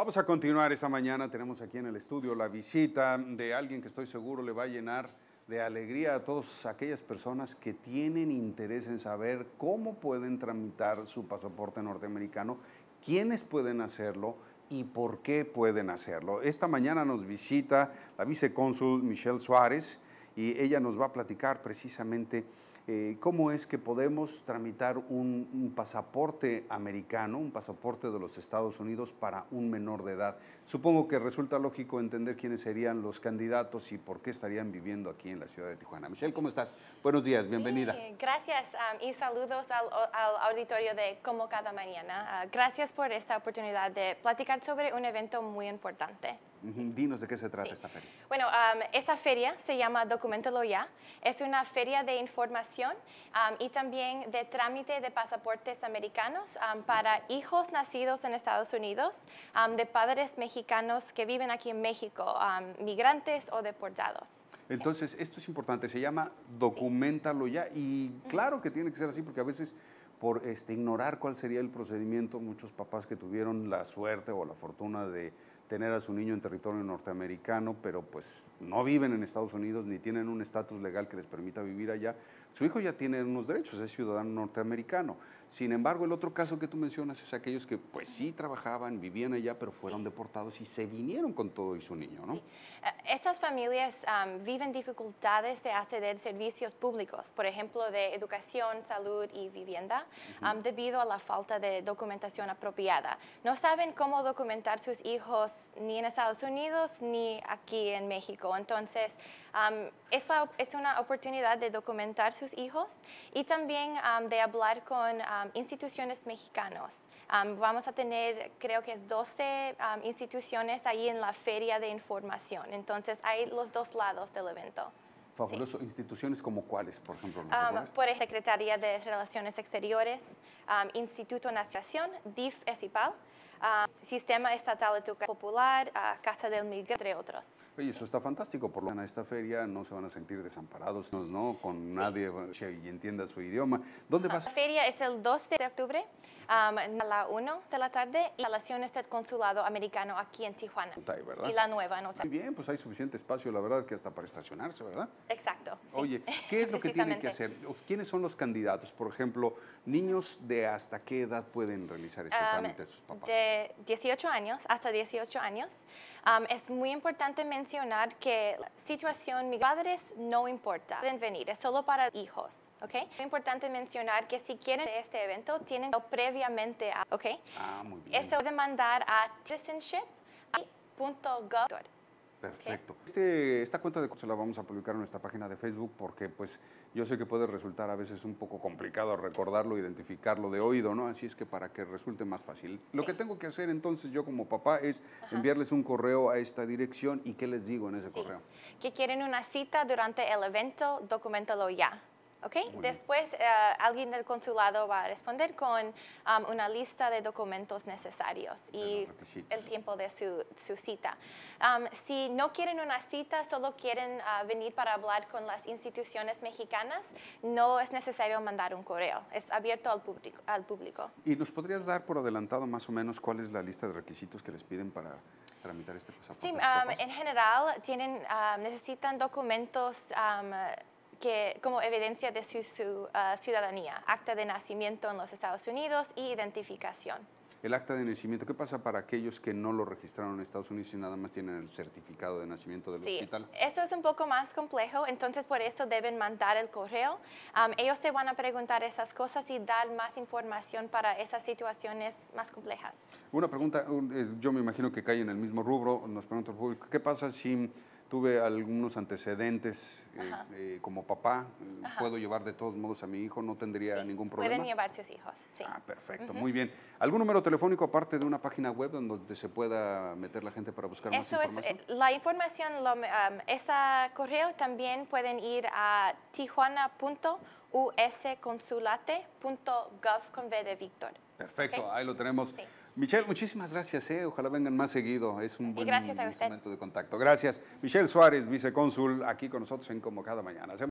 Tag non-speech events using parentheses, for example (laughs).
Vamos a continuar esta mañana. Tenemos aquí en el estudio la visita de alguien que estoy seguro le va a llenar de alegría a todas aquellas personas que tienen interés en saber cómo pueden tramitar su pasaporte norteamericano, quiénes pueden hacerlo y por qué pueden hacerlo. Esta mañana nos visita la vicecónsul Michelle Suárez y ella nos va a platicar precisamente eh, cómo es que podemos tramitar un, un, pasaporte americano, un pasaporte de los Estados Unidos para un menor de edad. Supongo que resulta lógico entender quiénes serían los candidatos y por qué estarían viviendo aquí en la ciudad de Tijuana. Michelle, ¿cómo estás? Buenos días, bienvenida. Sí, gracias um, y saludos al, al, auditorio de Como Cada Mañana. Uh, gracias por esta oportunidad de platicar sobre un evento muy importante. Dinos de qué se trata sí. esta feria. Bueno, um, esta feria se llama Documentalo Ya. Es una feria de información um, y también de trámite de pasaportes americanos um, para hijos nacidos en Estados Unidos de padres mexicanos que viven aquí en México, migrantes o deportados. Entonces, esto es importante, se llama Documentalo Ya y claro que tiene que ser así porque a veces por este, ignorar cuál sería el procedimiento, muchos papás que tuvieron la suerte o la fortuna de tener a su niño en territorio norteamericano, pero pues no viven en Estados Unidos ni tienen un estatus legal que les permita vivir allá, su hijo ya tiene unos derechos, es ciudadano norteamericano. Sin embargo, el otro caso que tú mencionas es aquellos que pues sí trabajaban, vivían allá, pero fueron sí. deportados y se vinieron con todo y su niño, ¿no? Sí. Uh, estas familias um, viven dificultades de acceder a servicios públicos, por ejemplo, de educación, salud y vivienda, uh -huh. um, debido a la falta de documentación apropiada. No saben cómo documentar sus hijos ni en Estados Unidos ni aquí en México. Entonces, um, es, la, es una oportunidad de documentar sus hijos y también um, de hablar con um, instituciones mexicanos. Um, vamos a tener, creo que es 12 instituciones ahí en la feria de información. Entonces, hay los dos lados del evento. Fabuloso. Sí. ¿Instituciones como cuáles, por ejemplo? por la Secretaría de Relaciones Exteriores, Instituto Nación, DIF ESIPAL, Sistema Estatal de Educación Popular, uh, Casa del Migrante, entre otros. Oye, eso está fantástico, por lo menos en esta feria no se van a sentir desamparados, ¿no? Con nadie y entienda su idioma. ¿Dónde vas? La feria es el 12 de octubre um, a la 1 de la tarde, instalaciones del consulado americano aquí en Tijuana. Y la nueva, ¿no? Muy bien, pues hay suficiente espacio, la verdad, que hasta para estacionarse, ¿verdad? Exacto. Sí. Oye, ¿qué es lo que tienen que (laughs) hacer? ¿Quiénes son los candidatos? Por ejemplo, niños de hasta qué edad pueden realizar este um, trámite sus papás? De 18 años, hasta 18 años. Um, es muy importante mencionar que la situación mis padres no importa, pueden venir, es solo para hijos. Okay. Es importante mencionar que si quieren este evento, tienen previamente a, ¿ok? Ah, muy bien. Esto de mandar a citizenship.gov. Perfecto. Okay. Este, esta cuenta de se la vamos a publicar en nuestra página de Facebook porque pues yo sé que puede resultar a veces un poco complicado recordarlo, identificarlo de oído, ¿no? Así es que para que resulte más fácil. Sí. Lo que tengo que hacer entonces yo como papá es Ajá. enviarles un correo a esta dirección y ¿qué les digo en ese sí. correo? Que quieren una cita durante el evento, documentalo ya. Okay. Después uh, alguien del consulado va a responder con um, una lista de documentos necesarios y el tiempo de su, su cita. Um, si no quieren una cita, solo quieren uh, venir para hablar con las instituciones mexicanas, no es necesario mandar un correo, es abierto al público. Al público. ¿Y nos podrías dar por adelantado más o menos cuál es la lista de requisitos que les piden para tramitar este pasaporte? Sí, um, en general tienen, necesitan documentos que, como evidencia de su, su uh, ciudadanía, acta de nacimiento en los Estados Unidos y identificación. El acta de nacimiento, ¿qué pasa para aquellos que no lo registraron en Estados Unidos y nada más tienen el certificado de nacimiento del sí, hospital? Eso es un poco más complejo, entonces por eso deben mandar el correo. Um, ellos te van a preguntar esas cosas y dar más información para esas situaciones más complejas. Una pregunta, eh, yo me imagino que cae en el mismo rubro, nos pregunta el público, ¿qué pasa si tuve algunos antecedentes eh, eh, como papá, Ajá. puedo llevar de todos modos a mi hijo, no tendría sí, ningún problema. Pueden llevar sus hijos, sí. Ah, perfecto, uh -huh. muy bien. ¿Algún número telefónico aparte de una página web donde se pueda meter la gente para buscar Eso más información? Es, la información, lo, um, ese correo también pueden ir a tijuana.usconsulate.gov con V de Víctor. Perfecto, okay. ahí lo tenemos. Sí. Michelle, muchísimas gracias. Eh. Ojalá vengan más seguido. Es un buen instrumento de contacto. Gracias. Michelle Suárez, vicecónsul, aquí con nosotros en Como Cada Mañana.